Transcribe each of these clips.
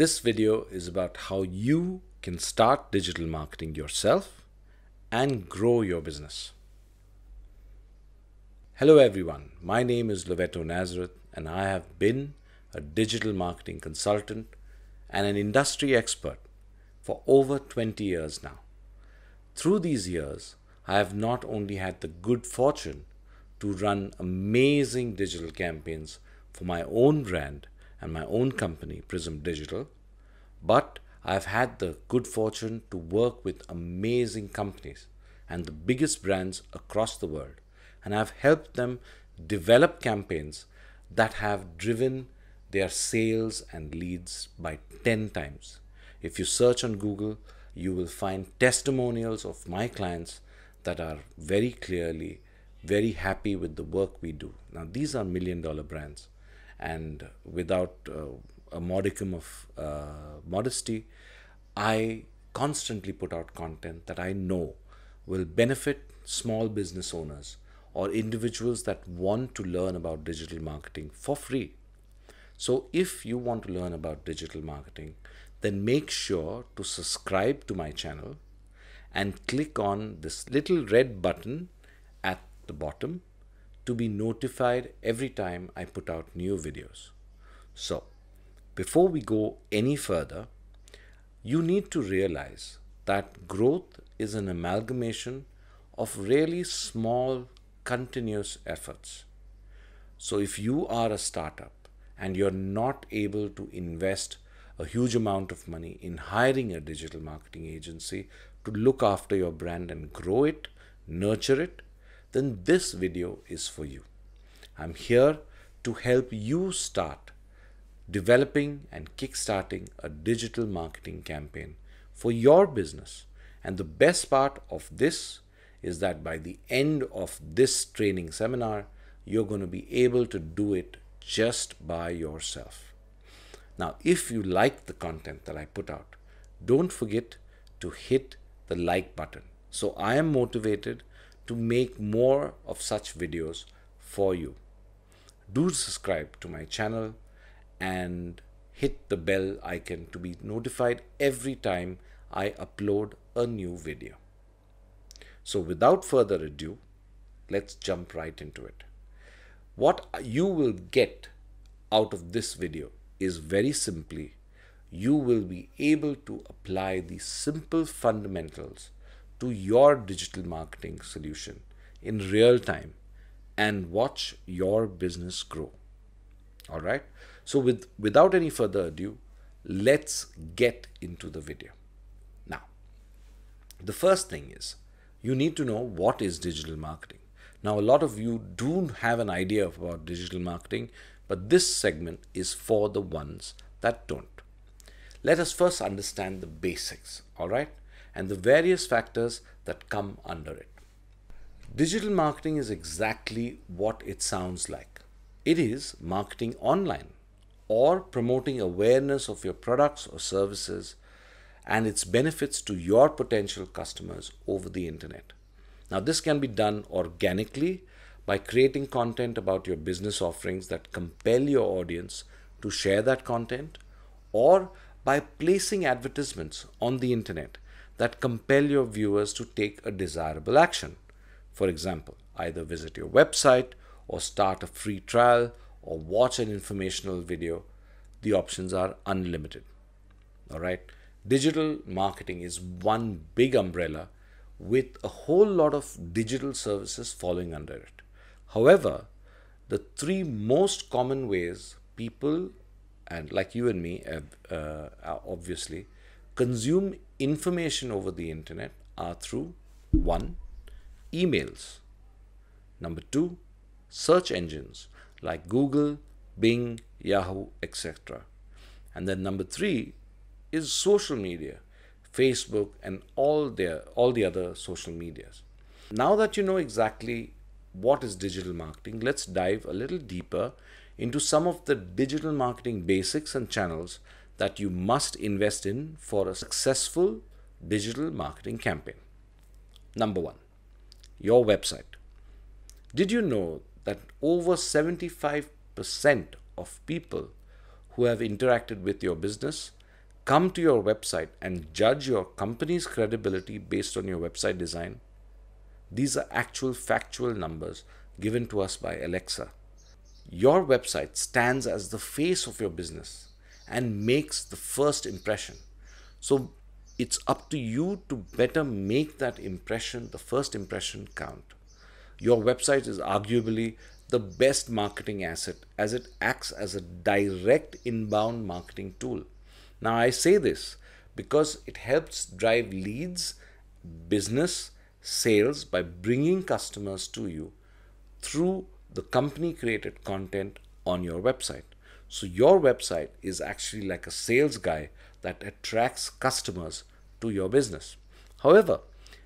This video is about how you can start digital marketing yourself and grow your business. Hello everyone, my name is Lovetto Nazareth and I have been a digital marketing consultant and an industry expert for over 20 years now. Through these years, I have not only had the good fortune to run amazing digital campaigns for my own brand and my own company, Prism Digital, but I've had the good fortune to work with amazing companies and the biggest brands across the world, and I've helped them develop campaigns that have driven their sales and leads by 10 times. If you search on Google, you will find testimonials of my clients that are very clearly very happy with the work we do. Now, these are million dollar brands, and without uh, a modicum of uh, modesty, I constantly put out content that I know will benefit small business owners or individuals that want to learn about digital marketing for free. So, if you want to learn about digital marketing, then make sure to subscribe to my channel and click on this little red button at the bottom to be notified every time I put out new videos. So, before we go any further, you need to realize that growth is an amalgamation of really small, continuous efforts. So, if you are a startup and you're not able to invest a huge amount of money in hiring a digital marketing agency to look after your brand and grow it, nurture it, then this video is for you. I'm here to help you start developing and kickstarting a digital marketing campaign for your business. And the best part of this is that by the end of this training seminar, you're going to be able to do it just by yourself. Now, if you like the content that I put out, don't forget to hit the like button. So I am motivated to make more of such videos for you. Do subscribe to my channel and hit the bell icon to be notified every time I upload a new video. So without further ado, let's jump right into it. What you will get out of this video is very simply you will be able to apply these simple fundamentals to your digital marketing solution in real time and watch your business grow. All right. So with without any further ado, let's get into the video. Now, the first thing is you need to know what is digital marketing. Now, a lot of you do have an idea about digital marketing but this segment is for the ones that don't. Let us first understand the basics, alright, and the various factors that come under it. Digital marketing is exactly what it sounds like. It is marketing online or promoting awareness of your products or services and its benefits to your potential customers over the internet. Now, this can be done organically by creating content about your business offerings that compel your audience to share that content, or by placing advertisements on the internet that compel your viewers to take a desirable action. For example, either visit your website or start a free trial or watch an informational video. The options are unlimited. All right. Digital marketing is one big umbrella with a whole lot of digital services falling under it. However, the three most common ways people, and like you and me, uh, obviously, consume information over the internet are through one, emails, number two, search engines like Google, Bing, Yahoo, etc. And then number three is social media, Facebook, and all their all the other social medias. Now that you know exactly what is digital marketing, let's dive a little deeper into some of the digital marketing basics and channels that you must invest in for a successful digital marketing campaign. Number one, your website. Did you know that over 75% of people who have interacted with your business come to your website and judge your company's credibility based on your website design? These are actual factual numbers given to us by Alexa. Your website stands as the face of your business and makes the first impression. So it's up to you to better make that impression, the first impression, count. Your website is arguably the best marketing asset as it acts as a direct inbound marketing tool. Now, I say this because it helps drive leads, business, sales by bringing customers to you through the company created content on your website. So, your website is actually like a sales guy that attracts customers to your business. However,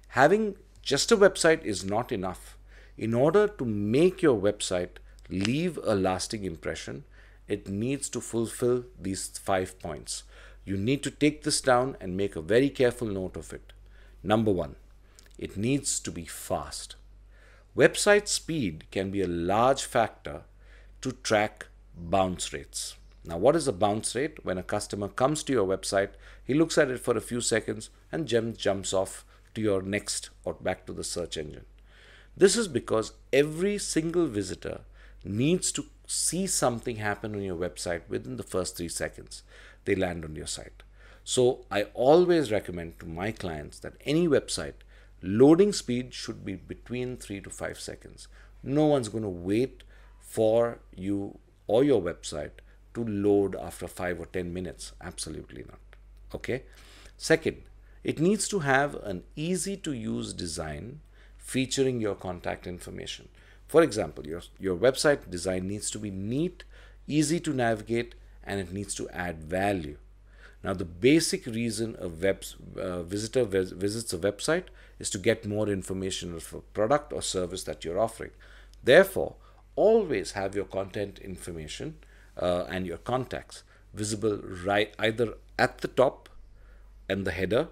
having just a website is not enough. In order to make your website leave a lasting impression, it needs to fulfill these five points. You need to take this down and make a very careful note of it. Number one, it needs to be fast. Website speed can be a large factor to track bounce rates. Now, what is a bounce rate? When a customer comes to your website, he looks at it for a few seconds and jumps off to your next or back to the search engine. This is because every single visitor needs to see something happen on your website within the first three seconds they land on your site. So, I always recommend to my clients that any website loading speed should be between three to five seconds. No one's going to wait for you or your website to load after 5 or 10 minutes. Absolutely not. Okay. Second, it needs to have an easy to use design featuring your contact information. For example, your, your website design needs to be neat, easy to navigate, and it needs to add value. Now, the basic reason a web uh, visitor vis- visits a website is to get more information of a product or service that you're offering. Therefore, always have your content information uh, and your contacts visible right either at the top and the header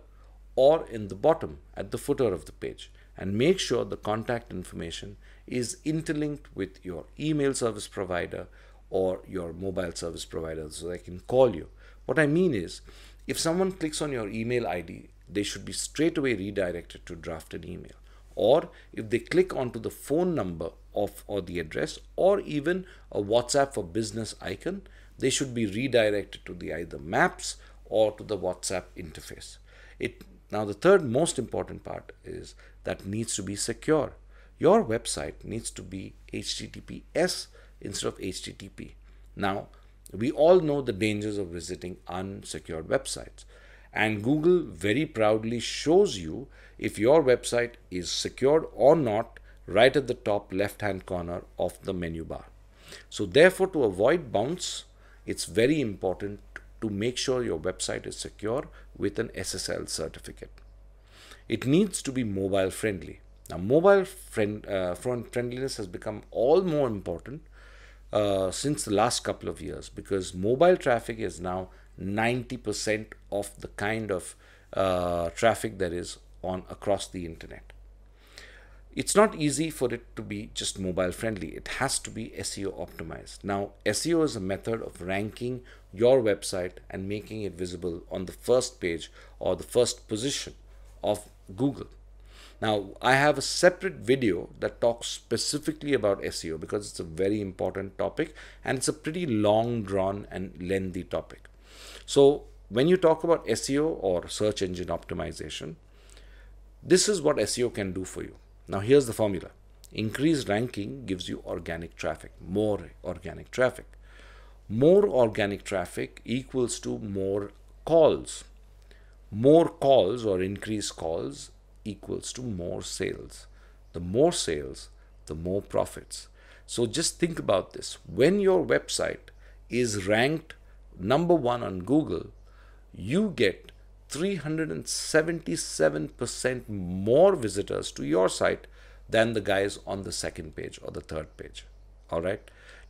or in the bottom at the footer of the page. And make sure the contact information is interlinked with your email service provider or your mobile service provider so they can call you. What i mean is if someone clicks on your email id they should be straight away redirected to draft an email. Or if they click onto the phone number of or the address or even a WhatsApp for business icon, they should be redirected to the either maps or to the WhatsApp interface. It now the third most important part is that needs to be secure. Your website needs to be HTTPS instead of HTTP. Now, we all know the dangers of visiting unsecured websites. And Google very proudly shows you if your website is secured or not right at the top left hand corner of the menu bar. So, therefore, to avoid bounce, it's very important to make sure your website is secure with an SSL certificate. It needs to be mobile friendly. Now, mobile friend, uh, friendliness has become all more important uh, since the last couple of years because mobile traffic is now 90% of the kind of uh, traffic that is on across the internet. It's not easy for it to be just mobile friendly. It has to be SEO optimized. Now, SEO is a method of ranking your website and making it visible on the first page or the first position of Google. Now, I have a separate video that talks specifically about SEO because it's a very important topic and it's a pretty long drawn and lengthy topic. So, when you talk about SEO or search engine optimization, this is what SEO can do for you. Now, here's the formula increased ranking gives you organic traffic, more organic traffic. More organic traffic equals to more calls. More calls or increased calls equals to more sales. The more sales, the more profits. So just think about this. When your website is ranked number one on Google, you get 377% more visitors to your site than the guys on the second page or the third page. All right.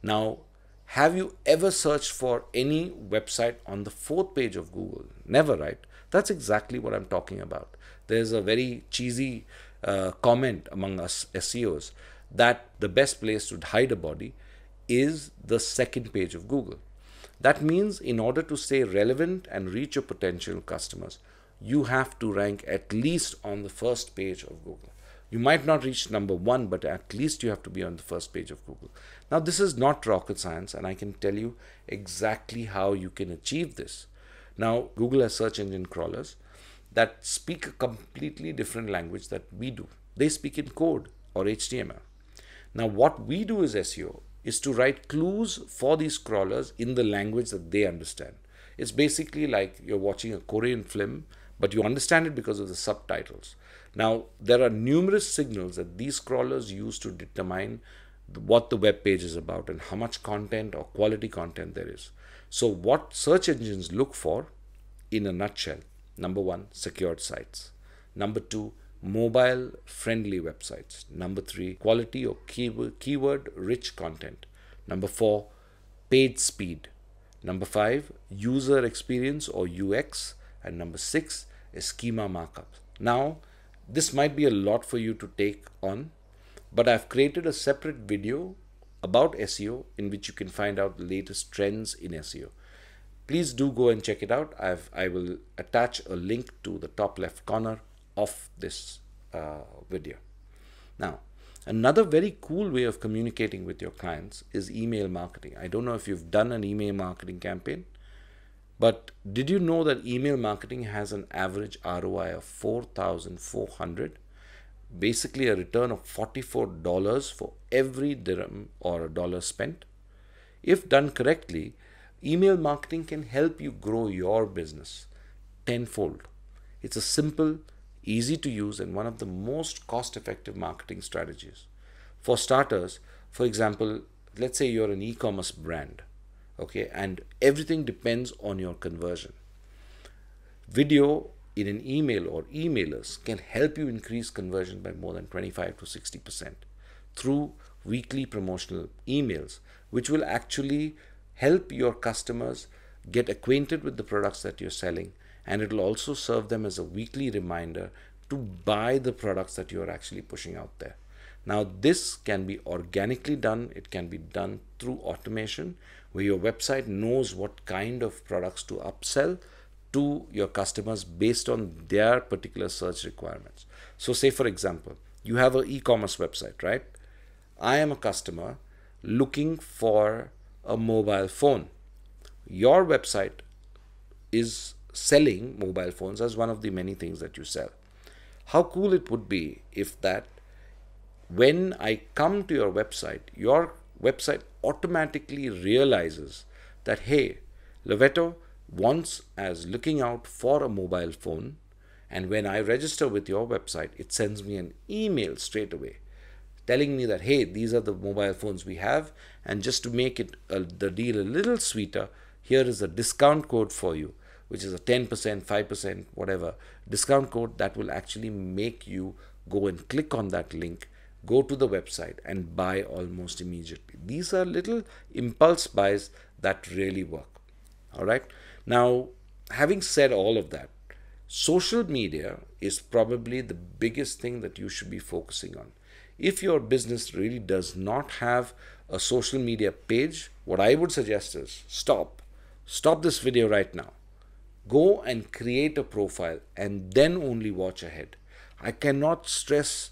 Now, have you ever searched for any website on the fourth page of Google? Never, right? That's exactly what I'm talking about. There's a very cheesy uh, comment among us SEOs that the best place to hide a body is the second page of Google. That means in order to stay relevant and reach your potential customers, you have to rank at least on the first page of Google. You might not reach number one, but at least you have to be on the first page of Google. Now, this is not rocket science, and I can tell you exactly how you can achieve this. Now, Google has search engine crawlers that speak a completely different language that we do. They speak in code or HTML. Now, what we do as SEO is to write clues for these crawlers in the language that they understand. It's basically like you're watching a Korean film, but you understand it because of the subtitles. Now, there are numerous signals that these crawlers use to determine what the web page is about and how much content or quality content there is. So, what search engines look for in a nutshell number one, secured sites, number two, mobile friendly websites, number three, quality or keyword rich content, number four, page speed, number five, user experience or UX, and number six is schema markups. Now, this might be a lot for you to take on, but I've created a separate video about SEO in which you can find out the latest trends in SEO. Please do go and check it out. I've, I will attach a link to the top left corner of this uh, video. Now, another very cool way of communicating with your clients is email marketing. I don't know if you've done an email marketing campaign, but did you know that email marketing has an average ROI of 4,400? Basically, a return of $44 for every dirham or a dollar spent. If done correctly, email marketing can help you grow your business tenfold. It's a simple, easy to use, and one of the most cost effective marketing strategies. For starters, for example, let's say you're an e commerce brand okay and everything depends on your conversion video in an email or emailers can help you increase conversion by more than 25 to 60 percent through weekly promotional emails which will actually help your customers get acquainted with the products that you're selling and it will also serve them as a weekly reminder to buy the products that you're actually pushing out there now this can be organically done it can be done through automation where your website knows what kind of products to upsell to your customers based on their particular search requirements. So, say for example, you have an e commerce website, right? I am a customer looking for a mobile phone. Your website is selling mobile phones as one of the many things that you sell. How cool it would be if that when I come to your website, your website automatically realizes that hey, Lovetto wants as looking out for a mobile phone and when I register with your website, it sends me an email straight away telling me that hey, these are the mobile phones we have, and just to make it uh, the deal a little sweeter, here is a discount code for you, which is a 10%, 5%, whatever discount code that will actually make you go and click on that link go to the website and buy almost immediately. These are little impulse buys that really work. All right. Now, having said all of that, social media is probably the biggest thing that you should be focusing on. If your business really does not have a social media page, what I would suggest is stop. Stop this video right now. Go and create a profile and then only watch ahead. I cannot stress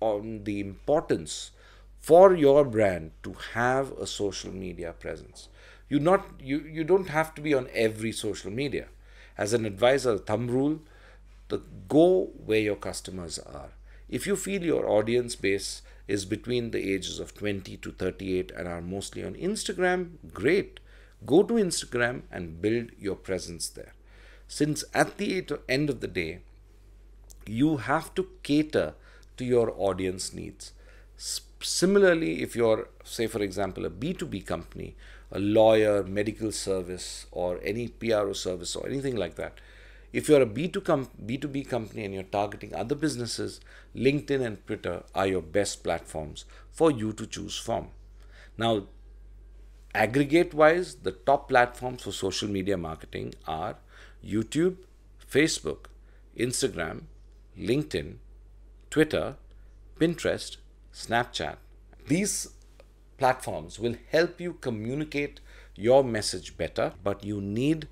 on the importance for your brand to have a social media presence. You not you, you don't have to be on every social media. As an advisor, thumb rule, the go where your customers are. If you feel your audience base is between the ages of 20 to 38 and are mostly on Instagram, great. Go to Instagram and build your presence there. Since at the end of the day, you have to cater to your audience needs. Similarly, if you're, say, for example, a B2B company, a lawyer, medical service, or any PRO service, or anything like that, if you're a B2 com- B2B company and you're targeting other businesses, LinkedIn and Twitter are your best platforms for you to choose from. Now, aggregate wise, the top platforms for social media marketing are YouTube, Facebook, Instagram, LinkedIn, Twitter, Pinterest, Snapchat. These platforms will help you communicate your message better, but you need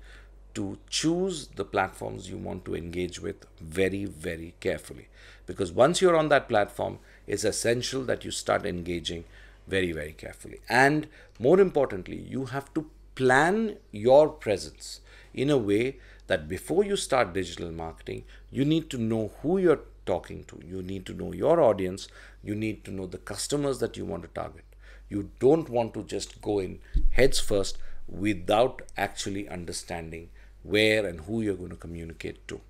to choose the platforms you want to engage with very, very carefully. Because once you're on that platform, it's essential that you start engaging very, very carefully. And more importantly, you have to plan your presence in a way that before you start digital marketing, you need to know who you're talking to. You need to know your audience. You need to know the customers that you want to target. You don't want to just go in heads first without actually understanding where and who you're going to communicate to.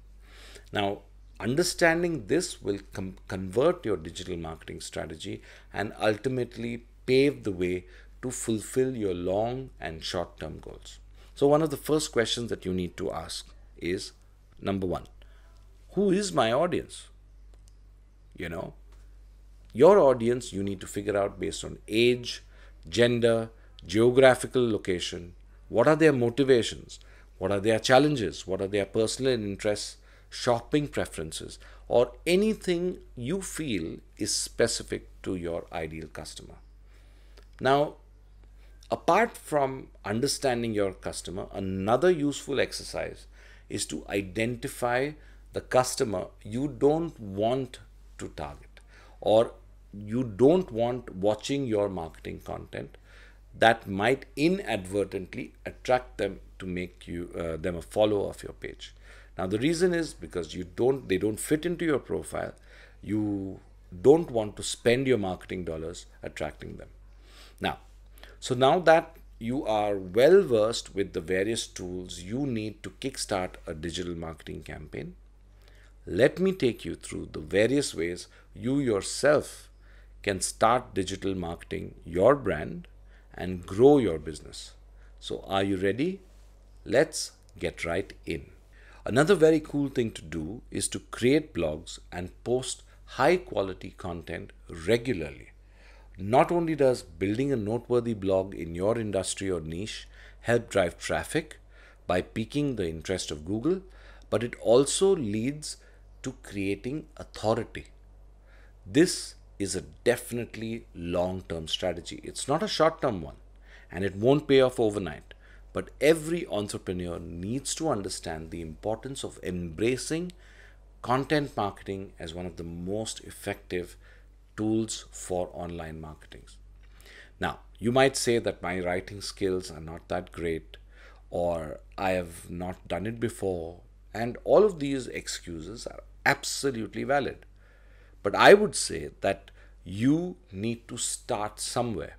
Now, understanding this will convert your digital marketing strategy and ultimately pave the way to fulfill your long and short term goals. So, one of the first questions that you need to ask is number one, who is my audience? You know, your audience you need to figure out based on age, gender, geographical location, what are their motivations, what are their challenges, what are their personal interests, shopping preferences, or anything you feel is specific to your ideal customer. Now, apart from understanding your customer, another useful exercise is to identify the customer you don't want to target or you don't want watching your marketing content that might inadvertently attract them to make you uh, them a follower of your page. Now the reason is because you don't they don't fit into your profile. You don't want to spend your marketing dollars attracting them. Now so now that you are well versed with the various tools you need to kickstart a digital marketing campaign let me take you through the various ways you yourself can start digital marketing your brand and grow your business. So, are you ready? Let's get right in. Another very cool thing to do is to create blogs and post high quality content regularly. Not only does building a noteworthy blog in your industry or niche help drive traffic by piquing the interest of Google, but it also leads to creating authority. This is a definitely long term strategy. It's not a short term one and it won't pay off overnight. But every entrepreneur needs to understand the importance of embracing content marketing as one of the most effective tools for online marketing. Now, you might say that my writing skills are not that great, or I have not done it before, and all of these excuses are absolutely valid. But I would say that you need to start somewhere.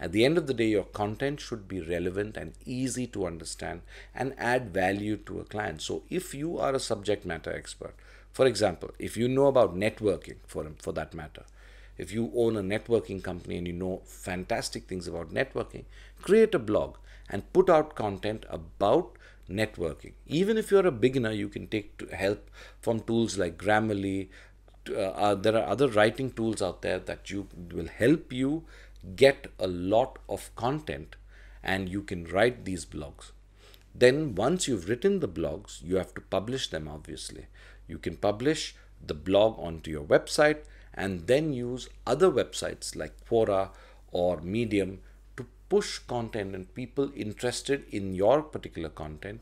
At the end of the day, your content should be relevant and easy to understand and add value to a client. So, if you are a subject matter expert, for example, if you know about networking, for, for that matter, if you own a networking company and you know fantastic things about networking, create a blog and put out content about networking. Even if you're a beginner, you can take help from tools like Grammarly, uh, uh, there are other writing tools out there that you will help you get a lot of content and you can write these blogs then once you've written the blogs you have to publish them obviously you can publish the blog onto your website and then use other websites like quora or medium to push content and people interested in your particular content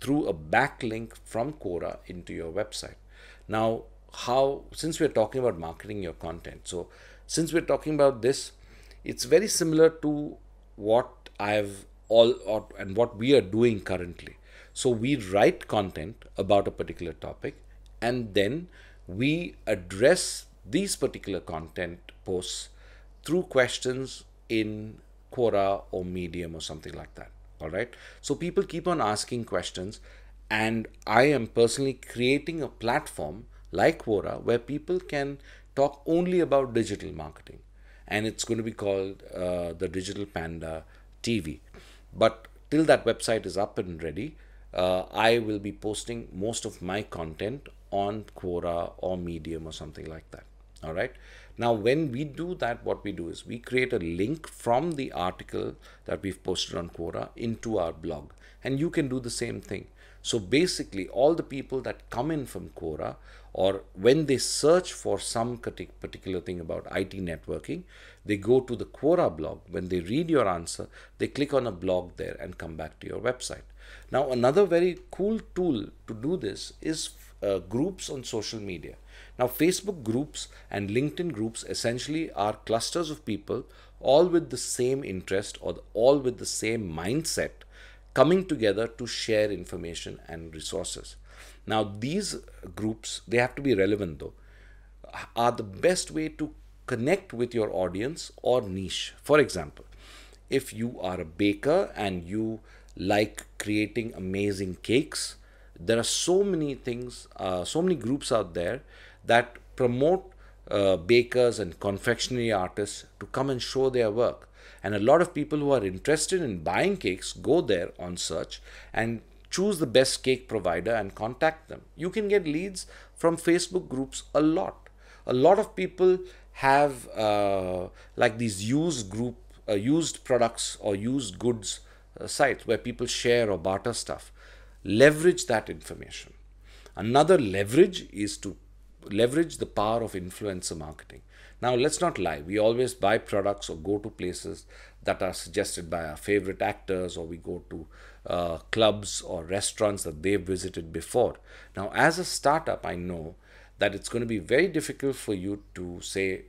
through a backlink from quora into your website. Now how since we're talking about marketing your content so since we're talking about this it's very similar to what i've all or, and what we are doing currently. So we write content about a particular topic and then we address these particular content posts through questions in quora or medium or something like that all right so people keep on asking questions and i am personally creating a platform like Quora, where people can talk only about digital marketing. And it's going to be called uh, the Digital Panda TV. But till that website is up and ready, uh, I will be posting most of my content on Quora or Medium or something like that. All right. Now, when we do that, what we do is we create a link from the article that we've posted on Quora into our blog. And you can do the same thing. So basically, all the people that come in from Quora or when they search for some particular thing about IT networking, they go to the Quora blog. When they read your answer, they click on a blog there and come back to your website. Now, another very cool tool to do this is uh, groups on social media. Now, Facebook groups and LinkedIn groups essentially are clusters of people all with the same interest or all with the same mindset coming together to share information and resources. Now, these groups, they have to be relevant though, are the best way to connect with your audience or niche. For example, if you are a baker and you like creating amazing cakes, there are so many things, uh, so many groups out there that promote uh, bakers and confectionery artists to come and show their work. And a lot of people who are interested in buying cakes go there on search and choose the best cake provider and contact them. You can get leads from Facebook groups a lot. A lot of people have uh, like these used group, uh, used products or used goods uh, sites where people share or barter stuff. Leverage that information. Another leverage is to leverage the power of influencer marketing. Now, let's not lie. We always buy products or go to places that are suggested by our favorite actors, or we go to uh, clubs or restaurants that they've visited before. Now, as a startup, I know that it's going to be very difficult for you to say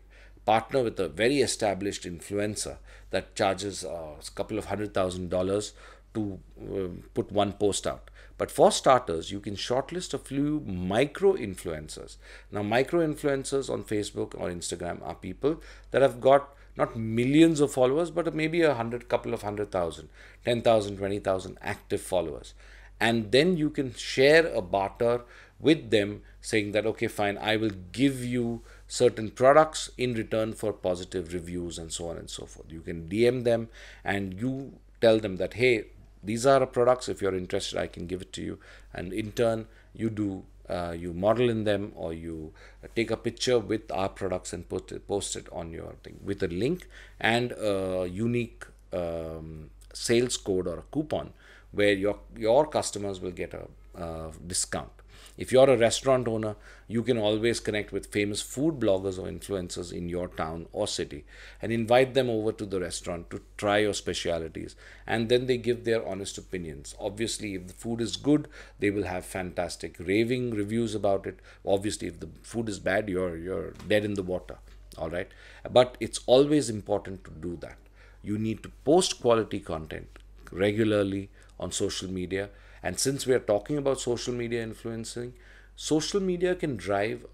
partner with a very established influencer that charges uh, a couple of hundred thousand dollars to uh, put one post out. But for starters, you can shortlist a few micro influencers. Now, micro influencers on Facebook or Instagram are people that have got not millions of followers, but maybe a hundred, couple of hundred thousand, 10,000, 20,000 active followers. And then you can share a barter with them saying that, okay, fine, I will give you certain products in return for positive reviews and so on and so forth. You can DM them and you tell them that, hey, these are products if you're interested i can give it to you. And in turn you do uh, you model in them or you take a picture with our products and put it, post it on your thing with a link and a unique um, sales code or a coupon where your your customers will get a uh, discount if you're a restaurant owner, you can always connect with famous food bloggers or influencers in your town or city and invite them over to the restaurant to try your specialities. And then they give their honest opinions. Obviously, if the food is good, they will have fantastic raving reviews about it. Obviously, if the food is bad, you're you're dead in the water. All right. But it's always important to do that. You need to post quality content regularly on social media and since we are talking about social media influencing, social media can drive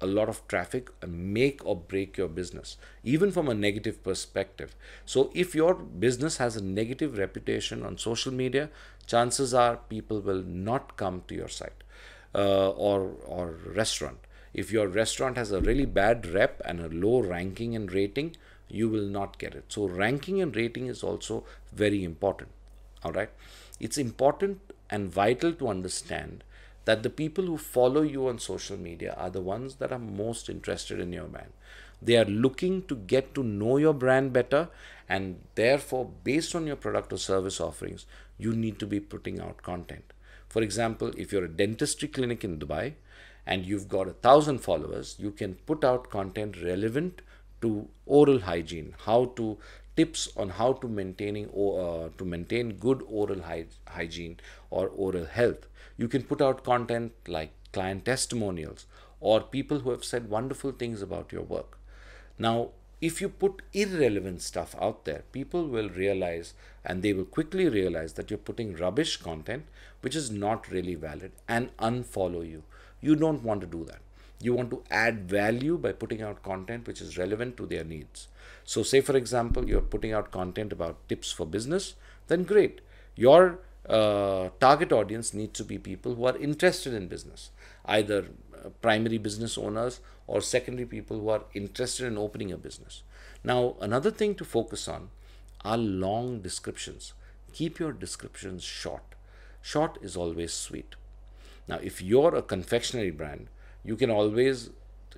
a lot of traffic and make or break your business, even from a negative perspective. So, if your business has a negative reputation on social media, chances are people will not come to your site uh, or, or restaurant. If your restaurant has a really bad rep and a low ranking and rating, you will not get it. So, ranking and rating is also very important. All right. It's important and vital to understand that the people who follow you on social media are the ones that are most interested in your brand. They are looking to get to know your brand better, and therefore, based on your product or service offerings, you need to be putting out content. For example, if you're a dentistry clinic in Dubai and you've got a thousand followers, you can put out content relevant to oral hygiene, how to tips on how to maintaining uh, to maintain good oral hy- hygiene or oral health. You can put out content like client testimonials or people who have said wonderful things about your work. Now, if you put irrelevant stuff out there, people will realize and they will quickly realize that you're putting rubbish content which is not really valid and unfollow you. You don't want to do that. You want to add value by putting out content which is relevant to their needs. So, say for example, you're putting out content about tips for business, then great. Your uh, target audience needs to be people who are interested in business, either uh, primary business owners or secondary people who are interested in opening a business. Now, another thing to focus on are long descriptions. Keep your descriptions short. Short is always sweet. Now, if you're a confectionery brand, you can always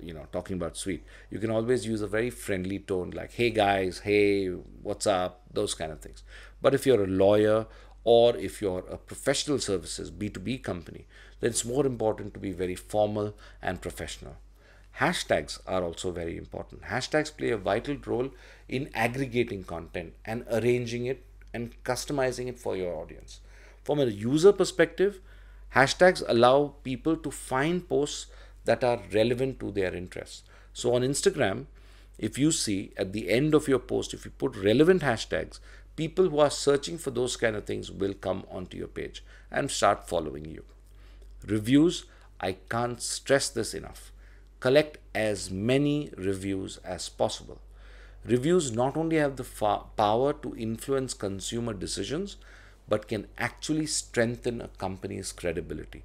you know talking about sweet you can always use a very friendly tone like hey guys hey what's up those kind of things but if you're a lawyer or if you're a professional services B2B company, then it's more important to be very formal and professional. Hashtags are also very important. Hashtags play a vital role in aggregating content and arranging it and customizing it for your audience. From a user perspective, hashtags allow people to find posts that are relevant to their interests. So on Instagram, if you see at the end of your post, if you put relevant hashtags, people who are searching for those kind of things will come onto your page and start following you. Reviews, I can't stress this enough. Collect as many reviews as possible. Reviews not only have the power to influence consumer decisions, but can actually strengthen a company's credibility.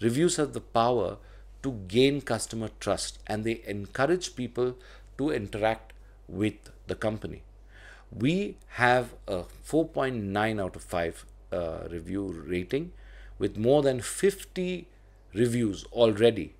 Reviews have the power to gain customer trust and they encourage people to interact with the company. We have a 4.9 out of 5 uh, review rating with more than 50 reviews already.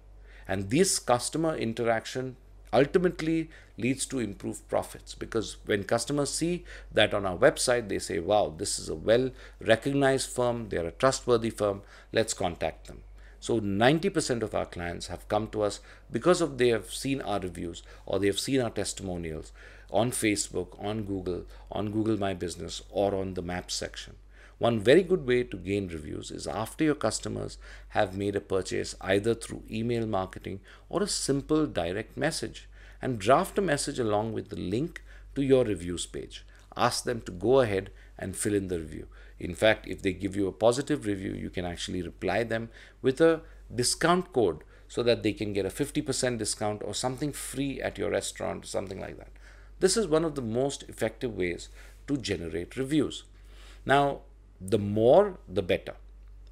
And this customer interaction ultimately leads to improved profits because when customers see that on our website, they say, wow, this is a well recognized firm, they're a trustworthy firm, let's contact them. So 90% of our clients have come to us because of they have seen our reviews or they have seen our testimonials on Facebook, on Google, on Google My Business or on the Maps section. One very good way to gain reviews is after your customers have made a purchase either through email marketing or a simple direct message and draft a message along with the link to your reviews page. Ask them to go ahead and fill in the review. In fact, if they give you a positive review, you can actually reply them with a discount code so that they can get a 50% discount or something free at your restaurant, something like that. This is one of the most effective ways to generate reviews. Now, the more, the better.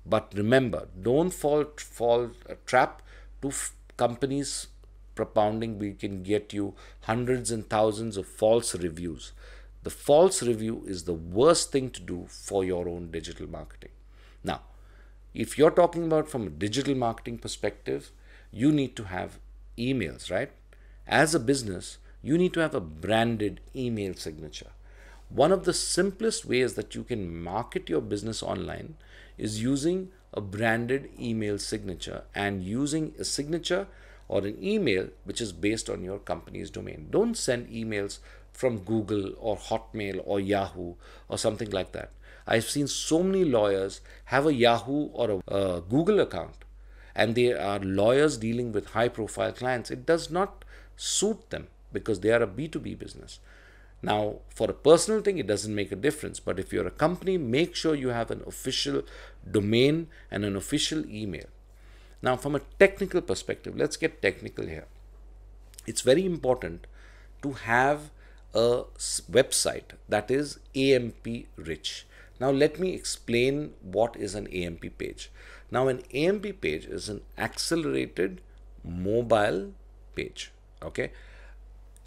But remember, don't fall fall a trap to companies propounding we can get you hundreds and thousands of false reviews. The false review is the worst thing to do for your own digital marketing. Now, if you're talking about from a digital marketing perspective, you need to have emails, right? As a business, you need to have a branded email signature. One of the simplest ways that you can market your business online is using a branded email signature and using a signature or an email which is based on your company's domain. Don't send emails from Google or Hotmail or Yahoo or something like that. I've seen so many lawyers have a Yahoo or a, a Google account and they are lawyers dealing with high profile clients. It does not suit them because they are a B2B business. Now, for a personal thing, it doesn't make a difference. But if you're a company, make sure you have an official domain and an official email. Now, from a technical perspective, let's get technical here. It's very important to have a website that is AMP rich. Now, let me explain what is an AMP page. Now, an AMP page is an accelerated mobile page. Okay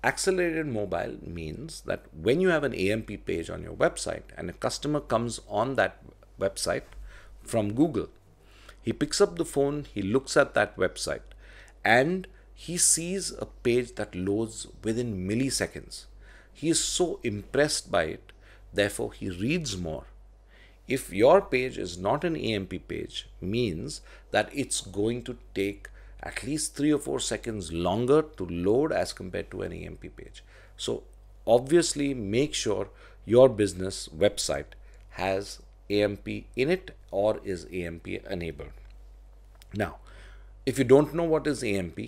Accelerated mobile means that when you have an AMP page on your website and a customer comes on that website from Google, he picks up the phone, he looks at that website, and he sees a page that loads within milliseconds. He is so impressed by it, therefore, he reads more. If your page is not an AMP page, means that it's going to take at least three or four seconds longer to load as compared to an AMP page. So obviously make sure your business website has AMP in it or is AMP enabled. Now, if you don't know what is AMP,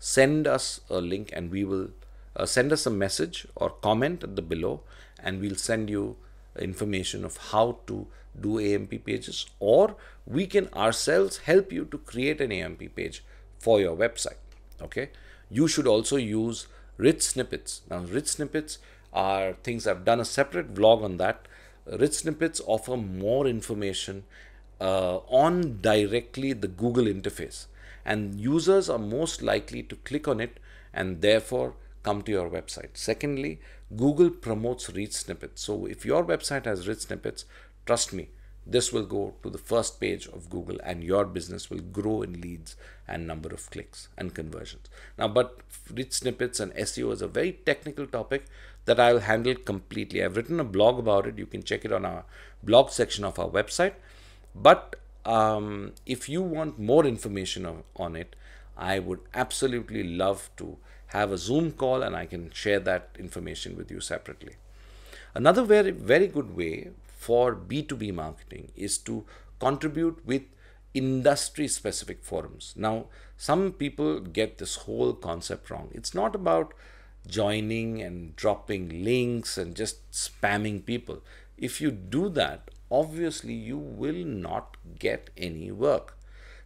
send us a link and we will uh, send us a message or comment at the below and we'll send you information of how to do AMP pages or we can ourselves help you to create an AMP page for your website. Okay. You should also use rich snippets. Now, rich snippets are things I've done a separate vlog on that. Rich snippets offer more information uh, on directly the Google interface, and users are most likely to click on it and therefore come to your website. Secondly, Google promotes rich snippets. So, if your website has rich snippets, trust me, this will go to the first page of Google and your business will grow in leads and number of clicks and conversions. Now, but rich snippets and SEO is a very technical topic that I'll handle completely. I've written a blog about it. You can check it on our blog section of our website. But um, if you want more information on, on it, I would absolutely love to have a Zoom call and I can share that information with you separately. Another very, very good way for B2B marketing is to contribute with industry specific forums. Now, some people get this whole concept wrong. It's not about joining and dropping links and just spamming people. If you do that, obviously you will not get any work.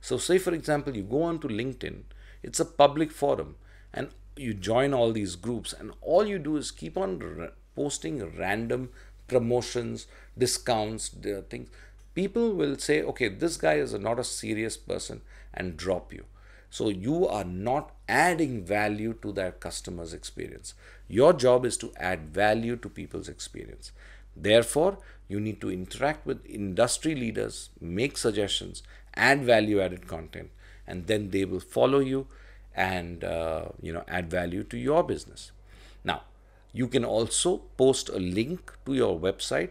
So, say for example, you go on to LinkedIn, it's a public forum, and you join all these groups, and all you do is keep on posting random promotions, discounts, things, people will say, okay, this guy is not a serious person and drop you. So you are not adding value to their customer's experience. Your job is to add value to people's experience. Therefore, you need to interact with industry leaders, make suggestions, add value added content, and then they will follow you and uh, you know add value to your business. Now, you can also post a link to your website,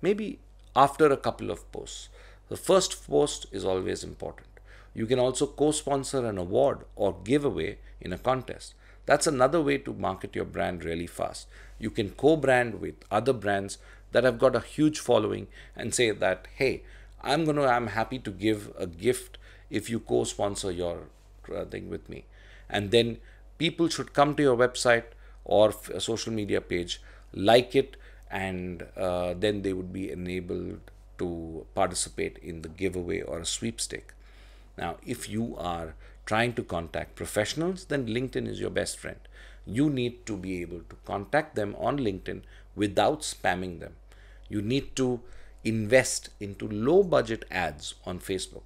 maybe after a couple of posts. The first post is always important. You can also co sponsor an award or giveaway in a contest. That's another way to market your brand really fast. You can co brand with other brands that have got a huge following and say that, hey, I'm going to, I'm happy to give a gift if you co sponsor your uh, thing with me. And then people should come to your website, or social media page, like it, and uh, then they would be enabled to participate in the giveaway or a sweepstake. Now, if you are trying to contact professionals, then LinkedIn is your best friend. You need to be able to contact them on LinkedIn without spamming them. You need to invest into low budget ads on Facebook.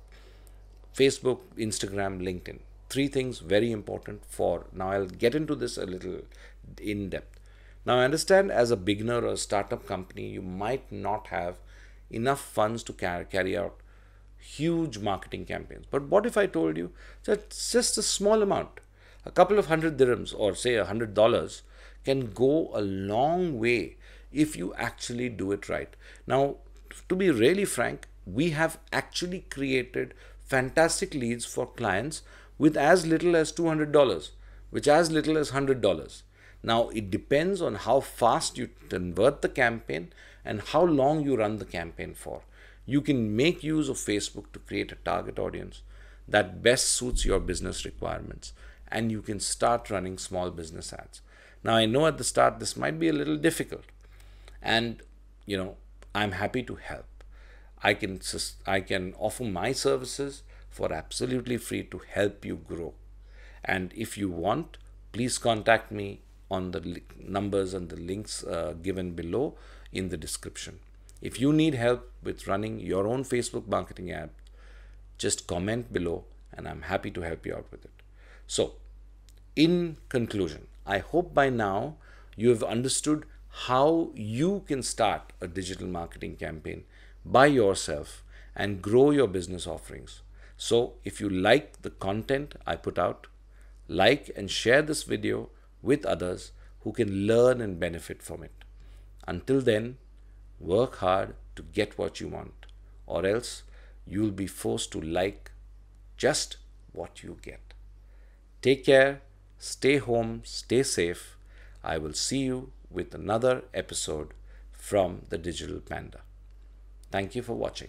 Facebook, Instagram, LinkedIn. Three things very important for now. I'll get into this a little in depth. Now, I understand as a beginner or a startup company, you might not have enough funds to car- carry out huge marketing campaigns. But what if I told you that just a small amount, a couple of hundred dirhams or say a hundred dollars, can go a long way if you actually do it right. Now, to be really frank, we have actually created fantastic leads for clients with as little as $200, which as little as $100. Now, it depends on how fast you convert the campaign and how long you run the campaign for. You can make use of Facebook to create a target audience that best suits your business requirements, and you can start running small business ads. Now, I know at the start this might be a little difficult, and you know, I'm happy to help. I can I can offer my services for absolutely free to help you grow. And if you want, please contact me on the numbers and the links uh, given below in the description. If you need help with running your own Facebook marketing app, just comment below and I'm happy to help you out with it. So, in conclusion, I hope by now you have understood how you can start a digital marketing campaign by yourself and grow your business offerings. So, if you like the content I put out, like and share this video with others who can learn and benefit from it. Until then, work hard to get what you want, or else you'll be forced to like just what you get. Take care, stay home, stay safe. I will see you with another episode from the Digital Panda. Thank you for watching.